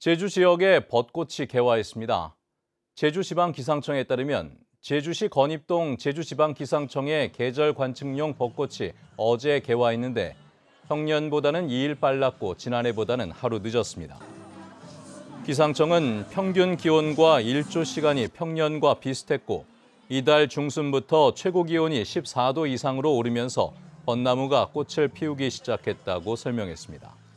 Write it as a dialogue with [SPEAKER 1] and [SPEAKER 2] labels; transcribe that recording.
[SPEAKER 1] 제주 지역에 벚꽃이 개화했습니다. 제주지방기상청에 따르면 제주시 건입동 제주지방기상청의 계절 관측용 벚꽃이 어제 개화했는데 평년보다는 2일 빨랐고 지난해보다는 하루 늦었습니다. 기상청은 평균 기온과 일조 시간이 평년과 비슷했고 이달 중순부터 최고 기온이 14도 이상으로 오르면서 벚나무가 꽃을 피우기 시작했다고 설명했습니다.